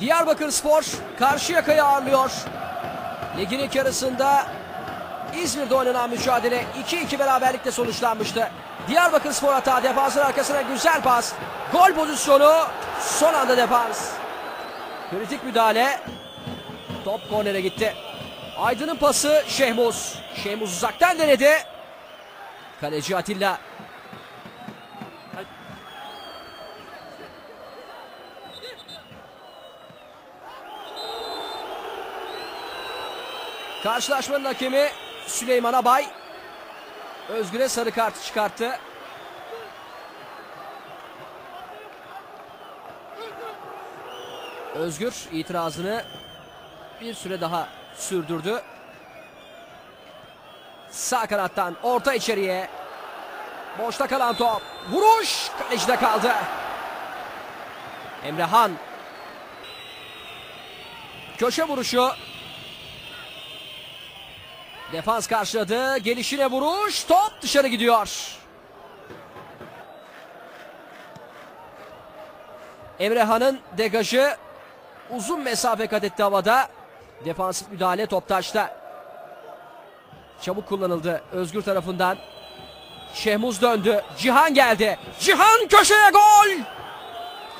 Diyarbakır Spor Karşıyaka'yı ağırlıyor. Ligin ilk yarısında İzmir'de oynanan mücadele 2-2 beraberlikle sonuçlanmıştı. Diyarbakır Spor hata defansın arkasına güzel pas. Gol pozisyonu son anda defans. Kritik müdahale. Top kornere gitti. Aydın'ın pası Şehmuz. Şehmuz uzaktan denedi. Kaleci Atilla. Karşılaşmanın hakemi Süleyman Abay. Özgür'e sarı kartı çıkarttı. Özgür itirazını bir süre daha sürdürdü. Sağ kanattan orta içeriye. Boşta kalan top. Vuruş kalecide kaldı. Emrehan. Köşe vuruşu. Defans karşıladı. Gelişine vuruş. Top dışarı gidiyor. Emrehan'ın degajı uzun mesafe kat etti havada. Defansif müdahale top taşta. Çabuk kullanıldı Özgür tarafından. Şehmuz döndü. Cihan geldi. Cihan köşeye gol.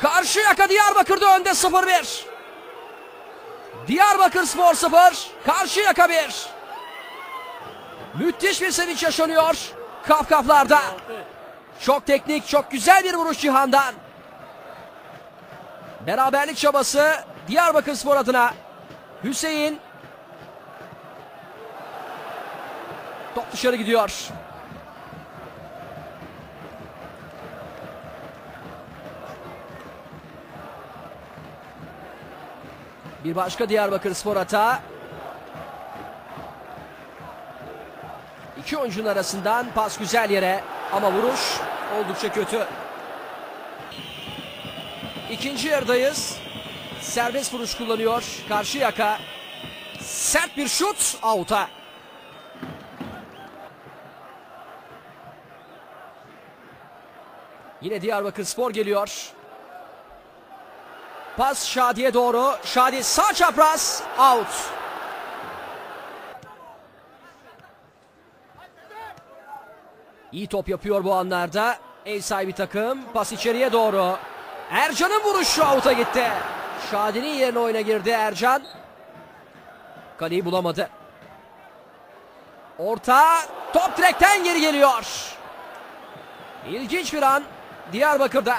Karşıyaka Diyarbakır'da önde 0-1. Diyarbakır Spor 0. Karşıyaka 1. Müthiş bir sevinç yaşanıyor. Kafkaflarda. Çok teknik, çok güzel bir vuruş Cihan'dan. Beraberlik çabası Diyarbakır Spor adına. Hüseyin. Top dışarı gidiyor. Bir başka Diyarbakır Spor hata. İki oyuncunun arasından pas güzel yere ama vuruş oldukça kötü. İkinci yarıdayız. Serbest vuruş kullanıyor. Karşı yaka. Sert bir şut. Out'a. Yine Diyarbakır Spor geliyor. Pas Şadi'ye doğru. Şadi sağ çapraz. Out. İyi top yapıyor bu anlarda. Ev sahibi takım. Pas içeriye doğru. Ercan'ın vuruşu out'a gitti. Şadi'nin yerine oyuna girdi Ercan. Kaleyi bulamadı. Orta top direkten geri geliyor. İlginç bir an Diyarbakır'da.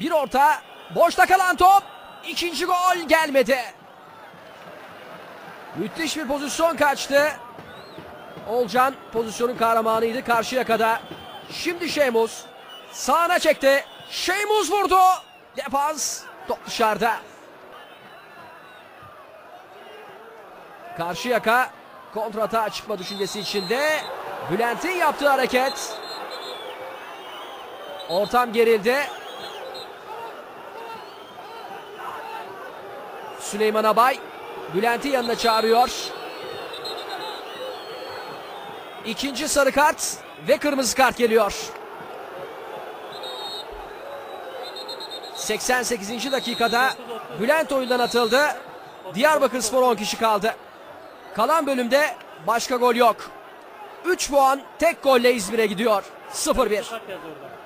Bir orta boşta kalan top. İkinci gol gelmedi. Müthiş bir pozisyon kaçtı. Olcan pozisyonun kahramanıydı karşıya kadar. Şimdi Şeymuz sağına çekti. Şeymuz vurdu. Defans top dışarıda. Karşıyaka kontrata çıkma düşüncesi içinde. Bülent'in yaptığı hareket. Ortam gerildi. Süleyman Abay Bülent'i yanına çağırıyor. İkinci sarı kart ve kırmızı kart geliyor. 88. dakikada Bülent oyundan atıldı. Diyarbakır Spor 10 kişi kaldı. Kalan bölümde başka gol yok. 3 puan tek golle İzmir'e gidiyor. 0-1. Kart yaz orada.